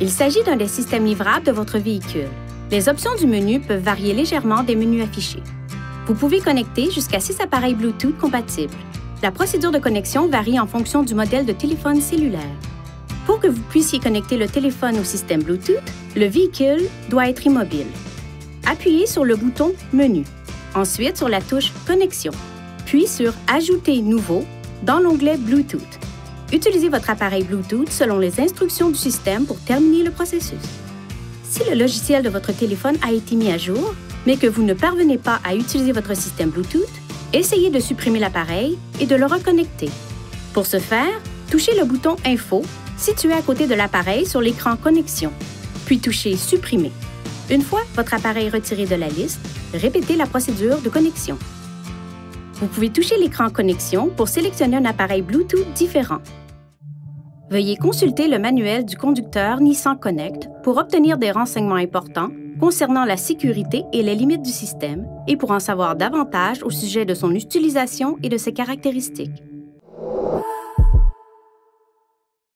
Il s'agit d'un des systèmes livrables de votre véhicule. Les options du menu peuvent varier légèrement des menus affichés. Vous pouvez connecter jusqu'à 6 appareils Bluetooth compatibles. La procédure de connexion varie en fonction du modèle de téléphone cellulaire. Pour que vous puissiez connecter le téléphone au système Bluetooth, le véhicule doit être immobile. Appuyez sur le bouton Menu, ensuite sur la touche Connexion, puis sur Ajouter nouveau dans l'onglet Bluetooth. Utilisez votre appareil Bluetooth selon les instructions du système pour terminer le processus. Si le logiciel de votre téléphone a été mis à jour, mais que vous ne parvenez pas à utiliser votre système Bluetooth, essayez de supprimer l'appareil et de le reconnecter. Pour ce faire, touchez le bouton Info situé à côté de l'appareil sur l'écran Connexion, puis touchez Supprimer. Une fois votre appareil retiré de la liste, répétez la procédure de connexion. Vous pouvez toucher l'écran Connexion pour sélectionner un appareil Bluetooth différent. Veuillez consulter le manuel du conducteur Nissan Connect pour obtenir des renseignements importants concernant la sécurité et les limites du système et pour en savoir davantage au sujet de son utilisation et de ses caractéristiques.